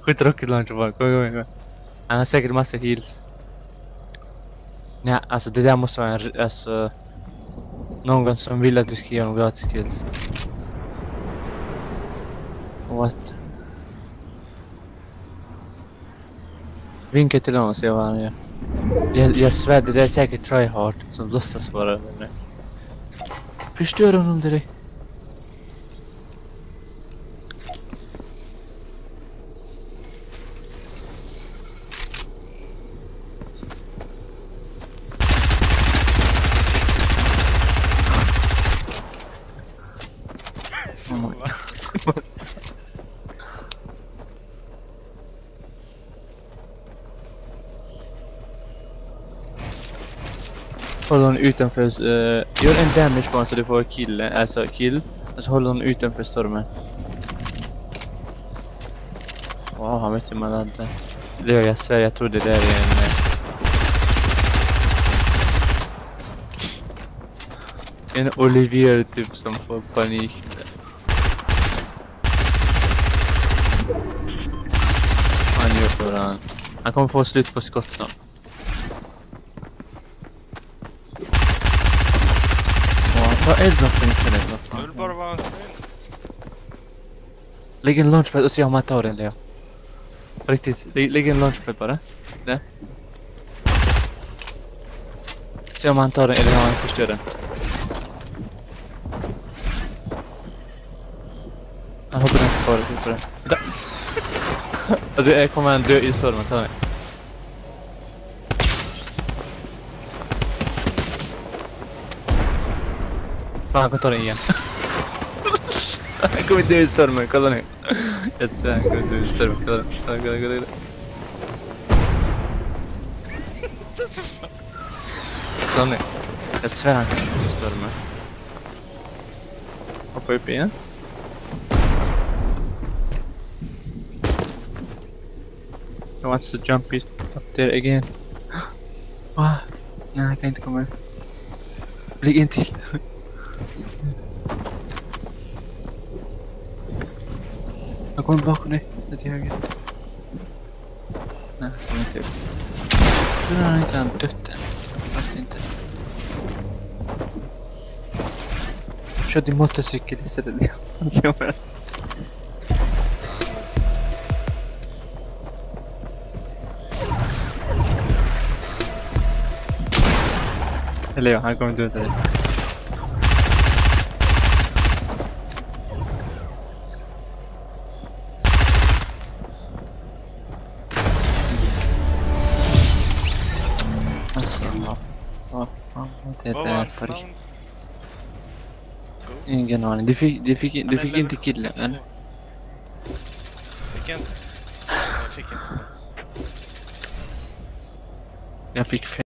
Skjut rocket launcher bara. Kom, kom, kom. Han har säkert massa heals. Nej, alltså det där måste vara en... Alltså... Någon som vill att du ska ge honom gratis kills. What? Vinka till honom och se vad han gör. Jag, jag svär, det där är säkert tryhard som låtsas vara vänner. Förstör honom direkt. Håll honom utanför, uh, gör en damage bara så du får kill, alltså kill. Och så håller honom utanför stormen. Wow, han vet hur man laddar. Det gör jag svär, jag tror det där är en... Eh, en Olivier typ som får panik. Där gör för han. Han kommer få slut på skott snart. Ta eldroppen istället, vad Jag vill fan. bara vara en snäll. Lägg en launchpad och se om han tar den Leo. På riktigt, lä- lägg en launchpad bara. Där. Se om han tar den eller om han förstör den. Han hoppar inte på det, på det. Alltså jag kommer dö i stormen, kolla mig. Fan, han kommer ta den igen. Han kommer dö i stormen, kolla nu. Jag svär, han kommer dö i stormen. Kolla, kolla, kolla, kolla. kolla. Kolla nu. Jag svär han kommer dö i stormen. Hoppa upp igen. He wants to jump it up there again. Ah, nej, han kan inte komma upp. Ligg in till. Jag kommer bakom dig. Det är till höger. Nej, han kommer inte upp. Hur har han inte han dött än? Jag fattar inte. Kör din motorcykel istället. Eller ja, han kommer döda dig. Alltså, vad, vad fan var det hans på riktigt? Ingen aning. Du fick, du fick, du fick inte killen, 72. eller? Fick jag inte? Jag fick inte. Jag fick fem.